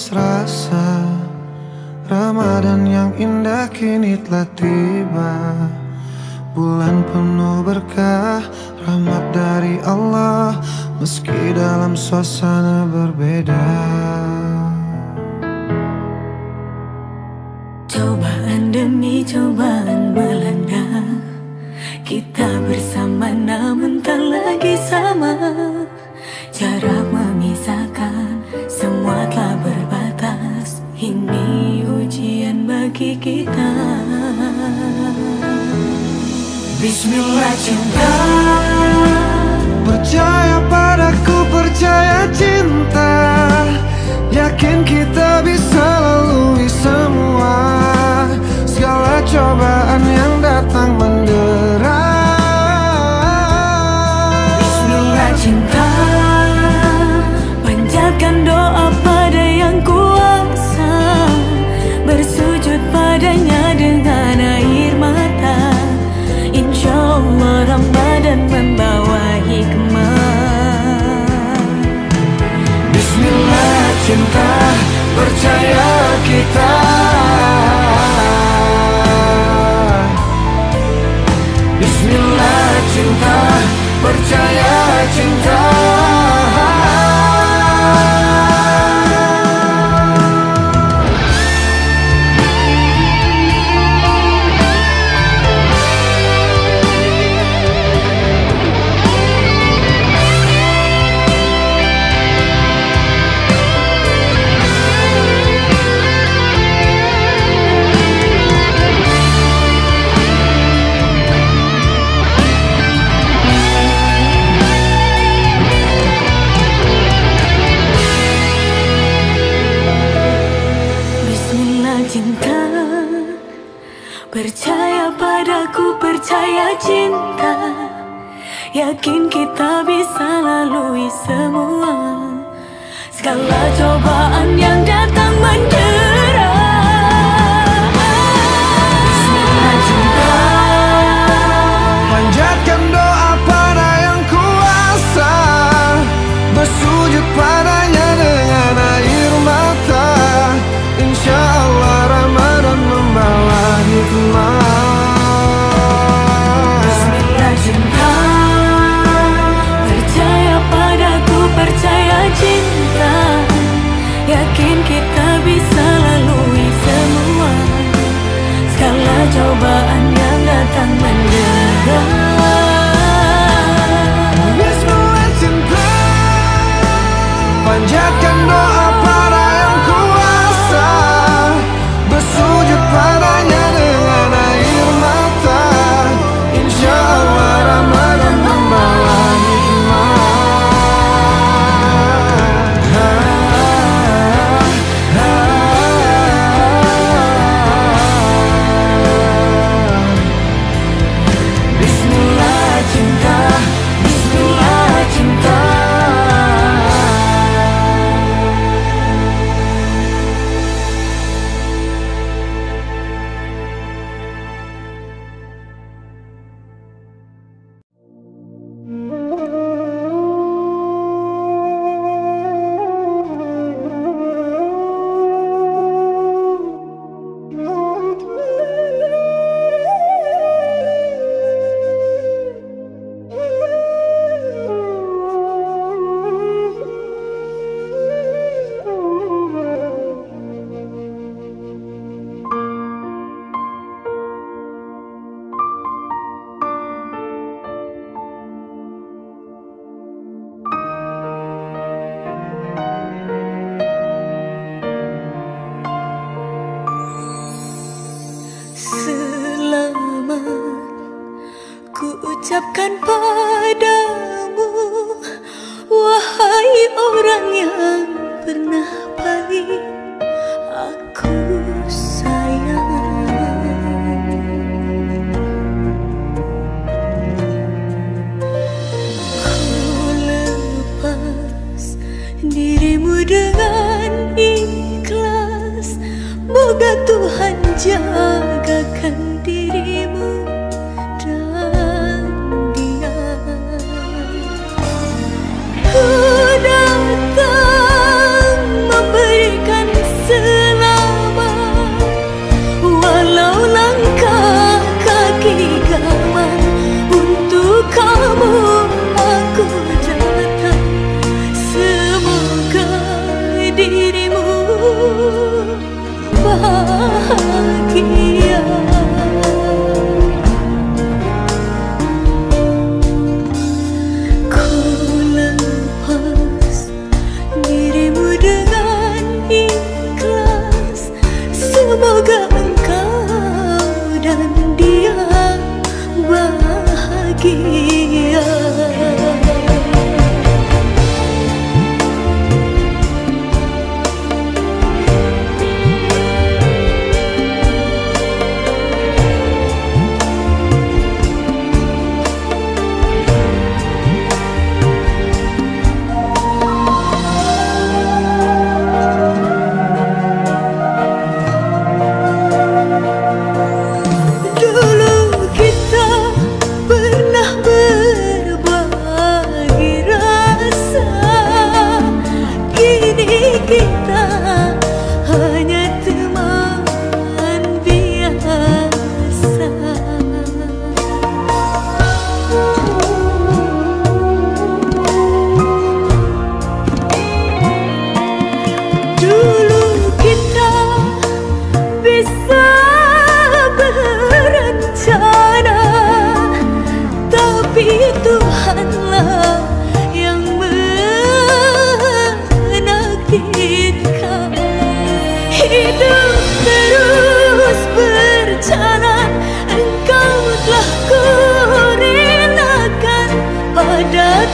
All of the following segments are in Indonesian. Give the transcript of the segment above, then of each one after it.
putus rasa Ramadan yang indah kini telah tiba. Bulan penuh berkah Rahmat dari Allah. Meski dalam suasana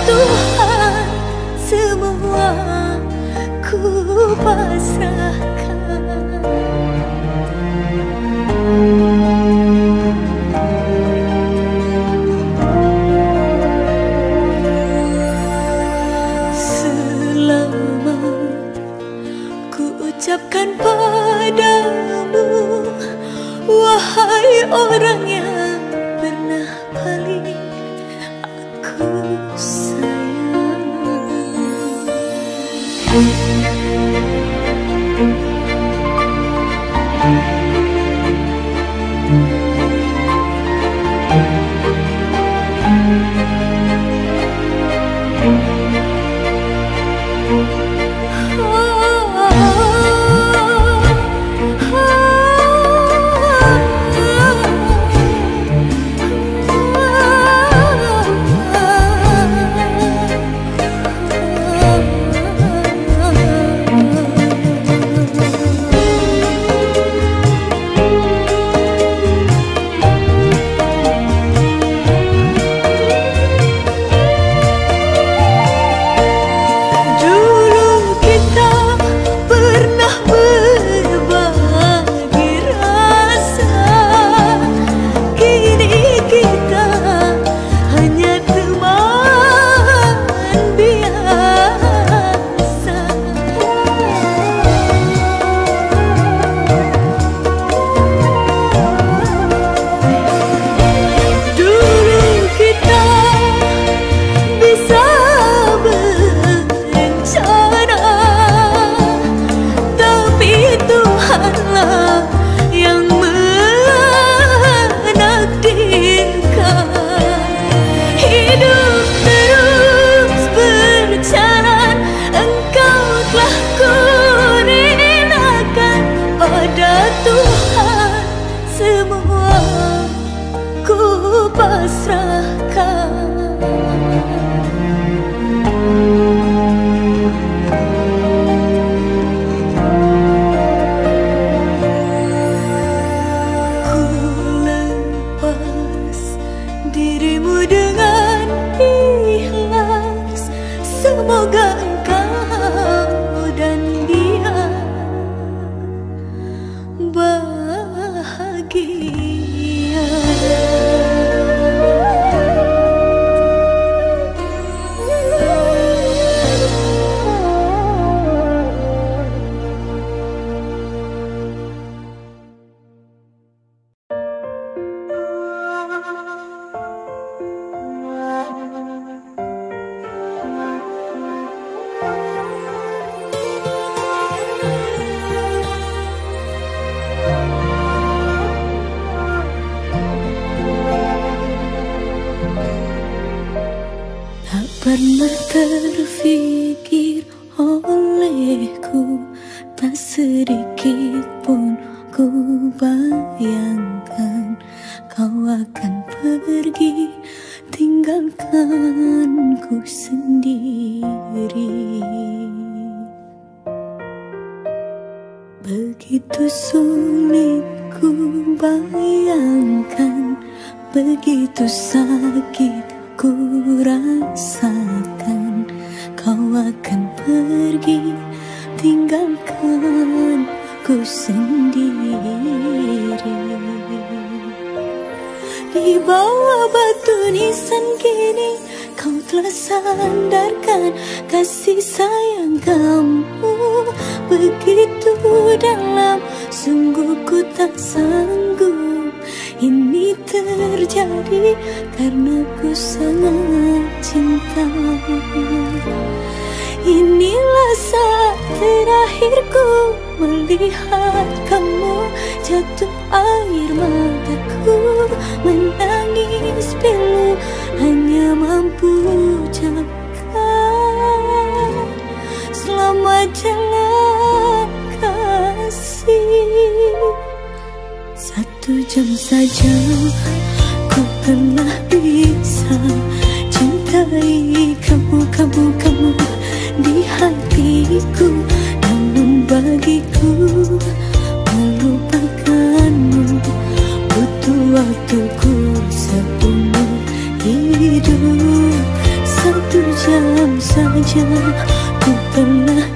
Tuhan semua ku pasrahkan. Selama ku ucapkan padamu Wahai orang tinggalkan ku sendiri. Di bawah batu nisan kini Kau telah sandarkan kasih sayang kamu. Begitu dalam Sungguh ku tak sanggup. Ini terjadi karena ku sangat cinta Inilah saat terakhirku melihat kamu jatuh air mataku menangis pilu hanya mampu ucapkan selamat jalan kasih. Satu jam saja ku pernah bisa cintai kamu kamu kamu di hatiku namun bagiku melupakanmu. Butuh waktuku seumur hidup. Satu jam saja ku pernah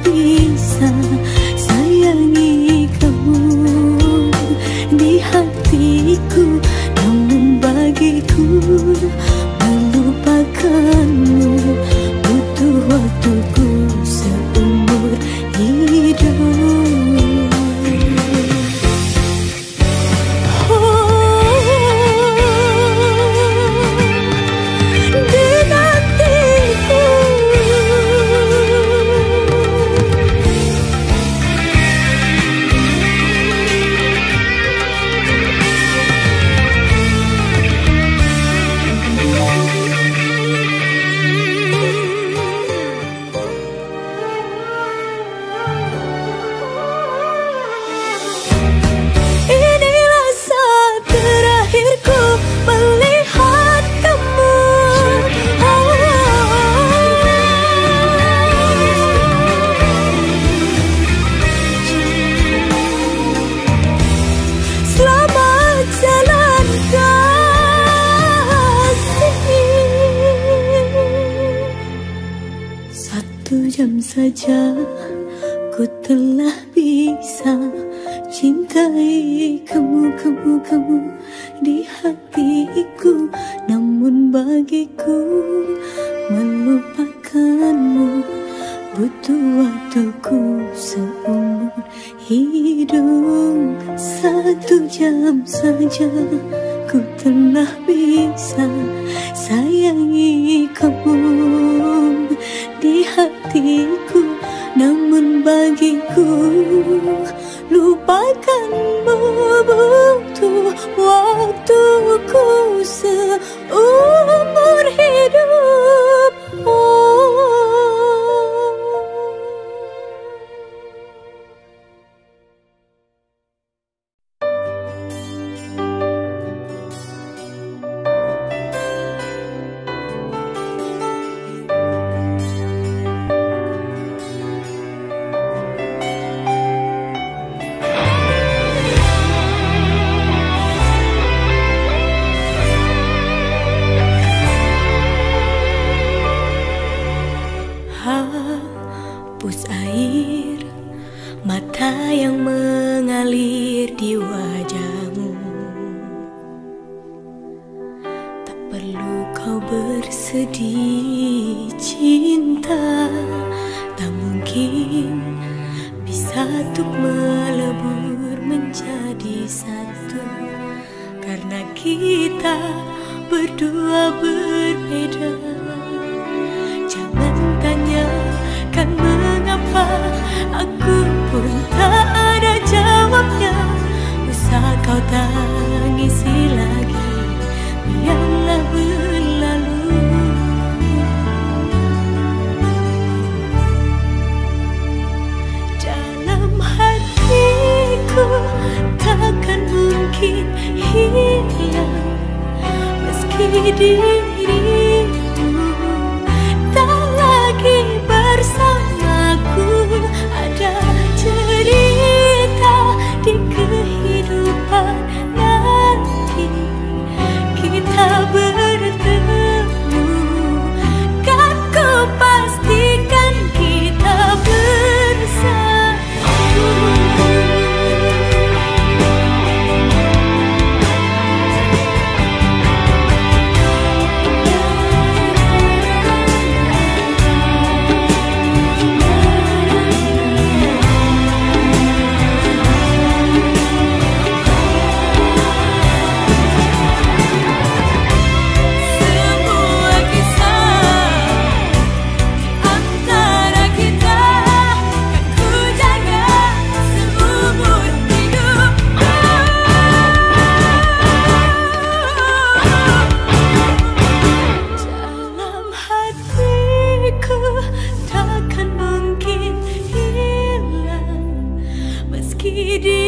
perlu kau bersedih cinta Tak mungkin bisa untuk melebur menjadi satu. Karena kita berdua berbeda Jangan tanyakan mengapa Aku pun tak ada jawabnya. Usah kau tangisi lagi Biarlah takkan mungkin hilang. Meski dirimu You.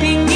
冰